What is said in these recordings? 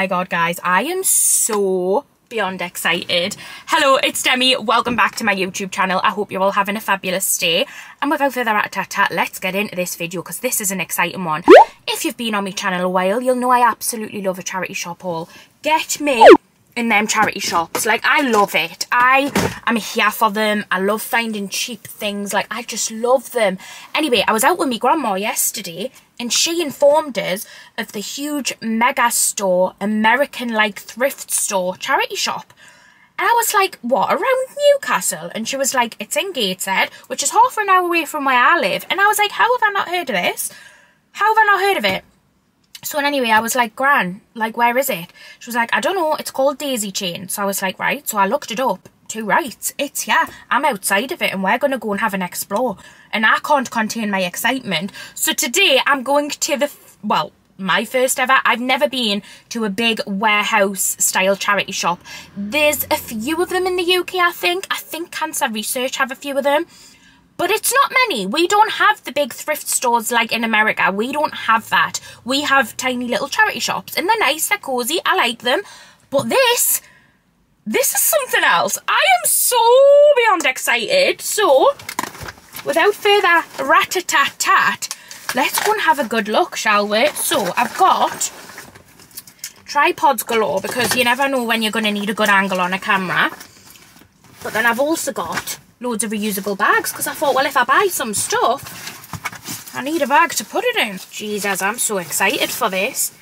my god, guys, I am so beyond excited. Hello, it's Demi. Welcome back to my YouTube channel. I hope you're all having a fabulous day. And without further ado, let's get into this video because this is an exciting one. If you've been on my channel a while, you'll know I absolutely love a charity shop haul. Get me in them charity shops. Like, I love it. I am here for them. I love finding cheap things. Like, I just love them. Anyway, I was out with my grandma yesterday and she informed us of the huge mega store, American-like thrift store charity shop. And I was like, what, around Newcastle? And she was like, it's in Gateshead, which is half an hour away from where I live. And I was like, how have I not heard of this? How have I not heard of it? So anyway, I was like, Gran, like, where is it? She was like, I don't know, it's called Daisy Chain. So I was like, right. So I looked it up. Two right, it's yeah, I'm outside of it and we're going to go and have an explore. And I can't contain my excitement. So today I'm going to the, well, my first ever. I've never been to a big warehouse style charity shop. There's a few of them in the UK, I think. I think Cancer Research have a few of them. But it's not many. We don't have the big thrift stores like in America. We don't have that. We have tiny little charity shops and they're nice, they're cozy, I like them. But this, this is something else. I am so beyond excited. So, without further rat-a-tat-tat, let's go and have a good look, shall we? So, I've got tripods galore because you never know when you're going to need a good angle on a camera. But then I've also got loads of reusable bags because I thought, well, if I buy some stuff, I need a bag to put it in. Jesus, I'm so excited for this.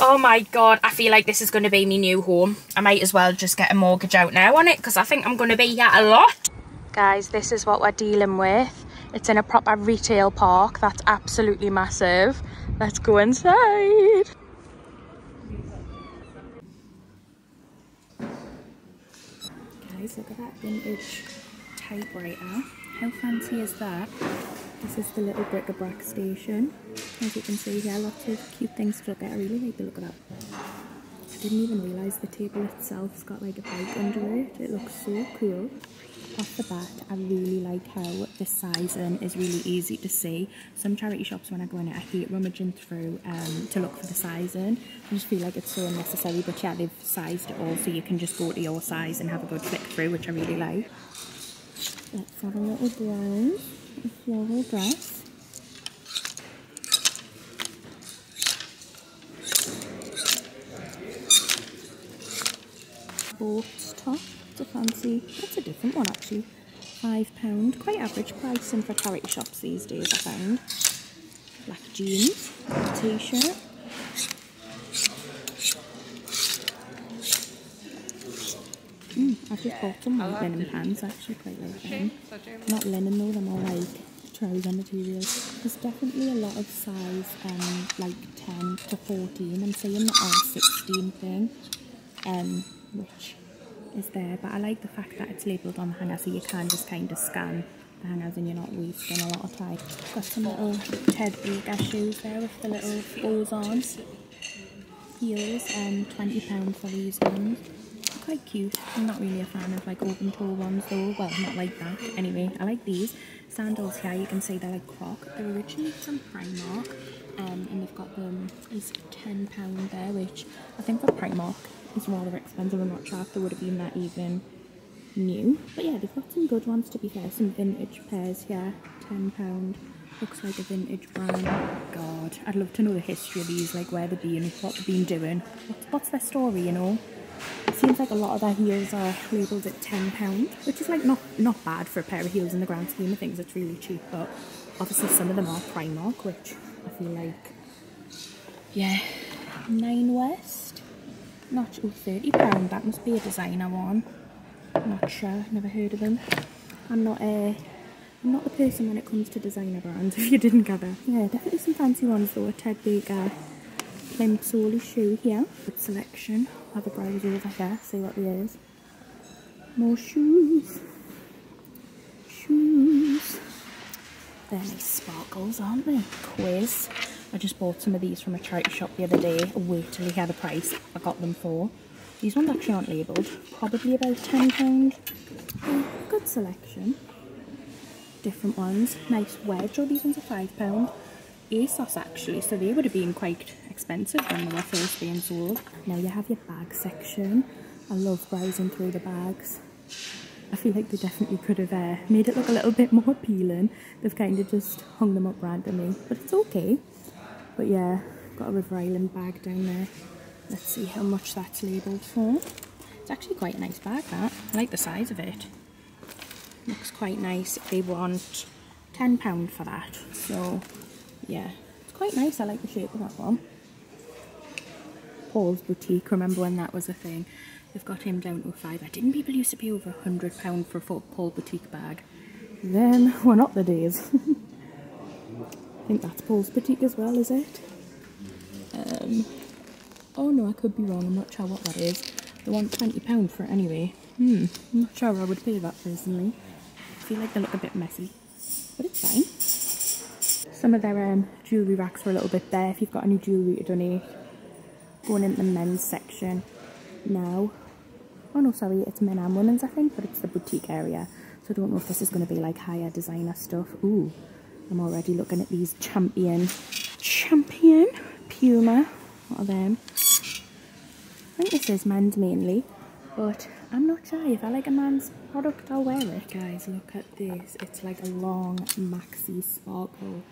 Oh my god, I feel like this is going to be my new home. I might as well just get a mortgage out now on it because I think I'm going to be here a lot. Guys, this is what we're dealing with. It's in a proper retail park. That's absolutely massive. Let's go inside. Guys, look at that vintage typewriter. How fancy is that? This is the little bric-a-brac station. As you can see here, lots of cute things to look at. I really like the look of that. I didn't even realise the table itself's got like a bike under it. It looks so cool. Off the bat, I really like how the sizing is really easy to see. Some charity shops, when I go in it, I hate rummaging through um, to look for the sizing. I just feel like it's so unnecessary. But yeah, they've sized it all so you can just go to your size and have a good flick through, which I really like. Let's have a little browse, a floral dress. Boat top, it's a fancy, that's a different one actually. £5, quite average pricing for charity shops these days I found. Black jeans, t-shirt, I've just bought some white linen pants, I actually quite like them. Not linen though, they're more like trouser material. There's definitely a lot of size um, like 10 to 14. I'm saying the R16 thing, um, which is there. But I like the fact that it's labelled on the hanger so you can just kind of scan the hangers and you're not wasting a lot of time. Got some little Ted Baker shoes there with the little bows on. Heels, and um, £20 for these ones quite cute. I'm not really a fan of like open toe ones though. Well, not like that. Anyway, I like these. Sandals here, you can see they're like croc. They're originally from Primark. Um, and they've got them is £10 there, which I think for Primark is rather expensive. I'm not sure if they would have been that even new. But yeah, they've got some good ones to be fair. Some vintage pairs here, £10. Looks like a vintage brand. God, I'd love to know the history of these, like where they've been, what they've been doing. What's, what's their story, you know? Seems like a lot of their heels are labelled at £10, which is like not, not bad for a pair of heels in the grand scheme of things. It's really cheap, but obviously some of them are Primark, which I feel like, yeah, Nine West. Not oh, £30, that must be a designer one. Not sure, never heard of them. I'm not a I'm not the person when it comes to designer brands, if you didn't gather. Yeah, definitely some fancy ones though. Ted Baker Plimsolli shoe here. Good selection. A browse over here, see what there is. More shoes. Shoes. They're nice sparkles, aren't they? Quiz. I just bought some of these from a charity shop the other day. Wait till you hear the price I got them for. These ones actually aren't labelled. Probably about £10. good selection. Different ones. Nice wedge. Oh, these ones are £5. ASOS actually, so they would have been quite expensive when they were first being sold. Now you have your bag section. I love browsing through the bags. I feel like they definitely could have uh, made it look a little bit more appealing. They've kind of just hung them up randomly, but it's okay. But yeah, got a River Island bag down there. Let's see how much that's labelled for. It's actually quite a nice bag that. I like the size of it. Looks quite nice. They want £10 for that. So yeah, it's quite nice. I like the shape of that one. Paul's Boutique, remember when that was a thing? They've got him down to a fiver. Didn't people used to be over a £100 for a Paul Boutique bag? Then, well not the days. I think that's Paul's Boutique as well, is it? Um, oh no, I could be wrong. I'm not sure what that is. They want £20 for it anyway. Hmm, I'm not sure I would pay that personally. I feel like they look a bit messy, but it's fine. Some of their um, jewellery racks were a little bit bare if you've got any jewellery to donate. Going into the men's section now. Oh no, sorry, it's men and women's I think, but it's the boutique area. So I don't know if this is going to be like higher designer stuff. Ooh, I'm already looking at these Champion, Champion Puma. What are them? I think this is men's mainly, but I'm not shy. If I like a man's product, I'll wear it. Guys, look at this. It's like a long maxi sparkle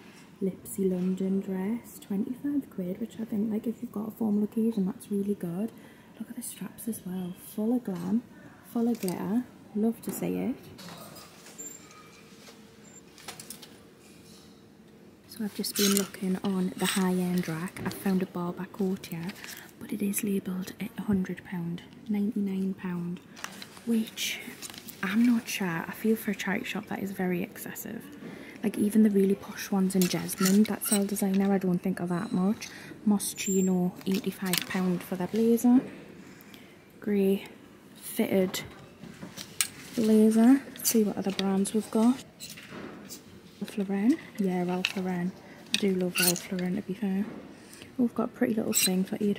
Lipsy London dress. 25 quid, which I think like if you've got a formal occasion, that's really good. Look at the straps as well. Full of glam, full of glitter. Love to see it. So I've just been looking on the high-end rack. I found a Barbour coat here, but it is labelled at £100, £99, which I'm not sure. I feel for a charity shop that is very excessive. Like even the really posh ones in Jesmond, that sell designer, I don't think are that much. Moschino, £85 for their blazer. Grey fitted blazer. Let's see what other brands we've got. Ralph Lauren. Yeah, Ralph Lauren. I do love Ralph Lauren to be fair. We've got a pretty little thing for £8.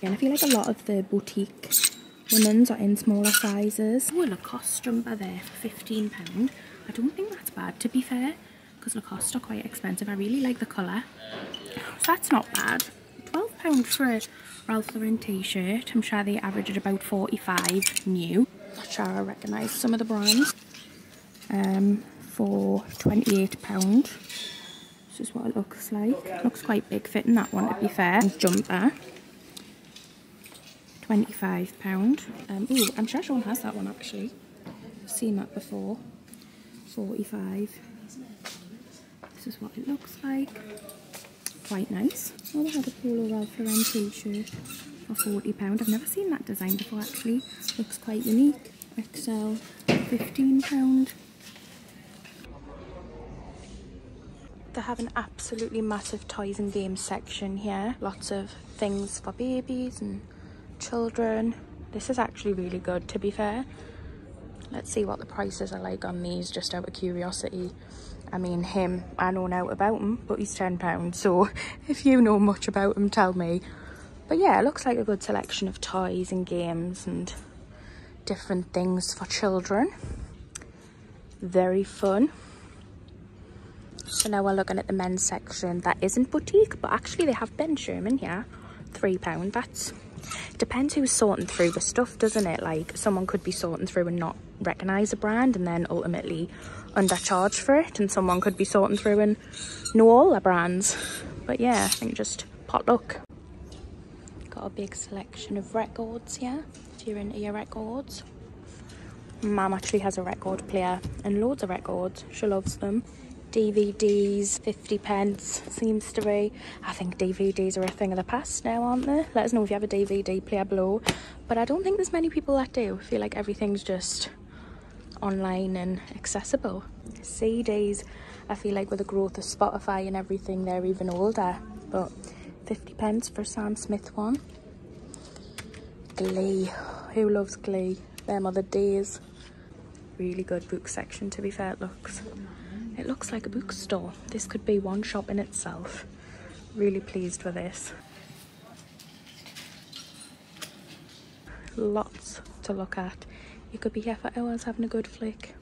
Yeah, and I feel like a lot of the boutique women's are in smaller sizes. Oh, a Lacoste jumper there for £15. I don't think that's bad to be fair, because Lacoste are quite expensive. I really like the colour. So that's not bad. £12 for a Ralph Lauren t-shirt. I'm sure they average at about 45 new. Not sure I recognise some of the brands. Um, for £28. This is what it looks like. Looks quite big fitting that one to be fair. Jumper. £25. Um, ooh, I'm sure Sean has that one actually. I've seen that before. 45 This is what it looks like. Quite nice. Oh, they had a Polo Ralph Lauren t-shirt for £40. I've never seen that design before actually. Looks quite unique. XL, £15. They have an absolutely massive toys and games section here. Lots of things for babies and children. This is actually really good to be fair. Let's see what the prices are like on these just out of curiosity. I mean him, I know now about him, but he's £10 so if you know much about him tell me. But yeah, it looks like a good selection of toys and games and different things for children. Very fun. So now we're looking at the men's section that isn't boutique, but actually they have Ben Sherman here. £3. That's depends who's sorting through the stuff, doesn't it? Like someone could be sorting through and not recognise a brand and then ultimately undercharge for it. And someone could be sorting through and know all the brands. But yeah, I think just pot luck. Got a big selection of records here, if you're into your records. Mum actually has a record player and loads of records. She loves them. DVDs, 50 pence seems to be. I think DVDs are a thing of the past now, aren't they? Let us know if you have a DVD player below. But I don't think there's many people that do. I feel like everything's just online and accessible. CDs, I feel like with the growth of Spotify and everything, they're even older. But 50 pence for Sam Smith one. Glee. Who loves Glee? Them other days. Really good book section to be fair it looks. It looks like a bookstore. This could be one shop in itself. Really pleased with this. Lots to look at. You could be here for hours having a good flick.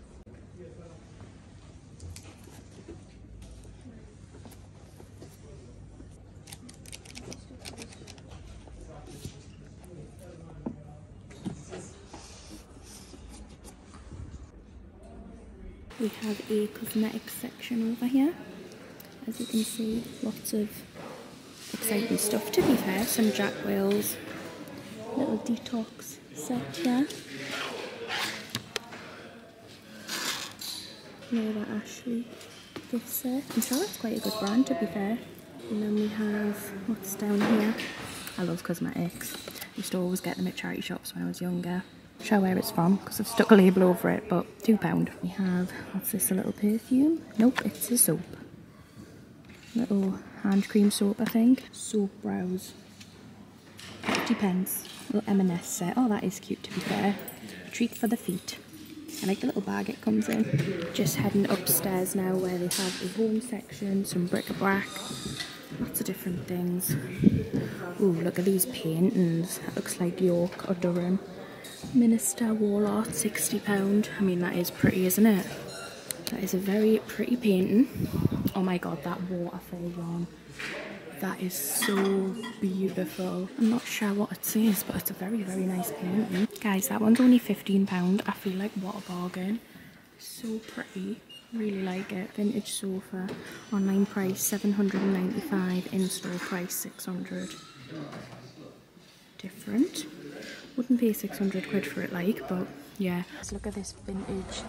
We have a cosmetics section over here. As you can see, lots of exciting stuff to be fair. Some Jack Wills, little detox set here. Laura Ashley gift set. I'm that's quite a good brand to be fair. And then we have what's down here. I love cosmetics. I used to always get them at charity shops when I was younger. Show where it's from because I've stuck a label over it, but £2. We have, what's this, a little perfume? Nope, it's a soap. Little hand cream soap, I think. Soap brows. 50 pence. Little M&S set. Oh, that is cute to be fair. Treat for the feet. I like the little bag it comes in. Just heading upstairs now where they have a home section, some bric-a-brac, lots of different things. Ooh, look at these paintings. That looks like York or Durham. Minster wall art, £60. I mean, that is pretty, isn't it? That is a very pretty painting. Oh my god, that waterfall one. That is so beautiful. I'm not sure what it says, but it's a very, very nice painting. Guys, that one's only £15. I feel like what a bargain. So pretty. Really like it. Vintage sofa. Online price 795 In-store price 600 Different. Wouldn't pay 600 quid for it like, but yeah. Let's look at this vintage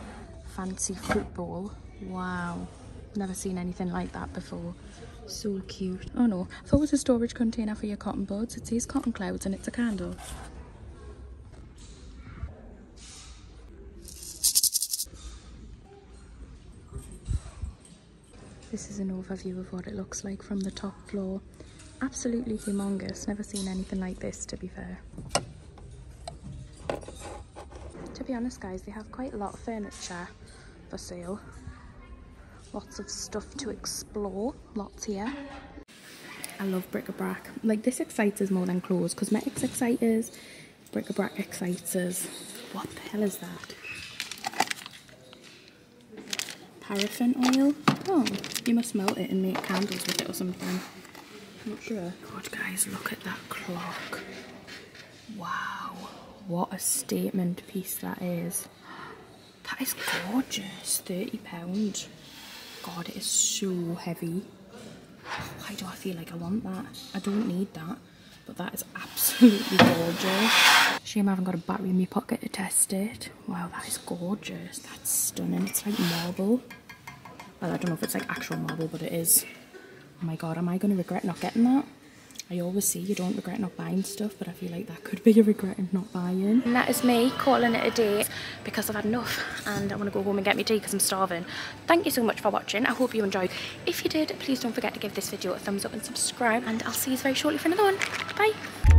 fancy football. Wow. Never seen anything like that before. So cute. Oh no, I thought it was a storage container for your cotton buds. It says cotton clouds and it's a candle. This is an overview of what it looks like from the top floor. Absolutely humongous. Never seen anything like this, to be fair. To be honest, guys, they have quite a lot of furniture for sale. Lots of stuff to explore. Lots here. I love bric-a-brac. Like, this excites us more than clothes. Cosmetics excite us. Bric-a-brac excites us. What the hell is that? Paraffin oil? Oh, you must melt it and make candles with it or something. Not sure. God, guys, look at that clock. Wow. What a statement piece that is. That is gorgeous. £30. God, it is so heavy. Why do I feel like I want that? I don't need that. But that is absolutely gorgeous. Shame I haven't got a battery in my pocket to test it. Wow, that is gorgeous. That's stunning. It's like marble. Well, I don't know if it's like actual marble, but it is. Oh my god, am I going to regret not getting that? I always say you don't regret not buying stuff, but I feel like that could be a regret in not buying. And that is me calling it a day because I've had enough and I want to go home and get me tea because I'm starving. Thank you so much for watching. I hope you enjoyed. If you did, please don't forget to give this video a thumbs up and subscribe and I'll see you very shortly for another one. Bye!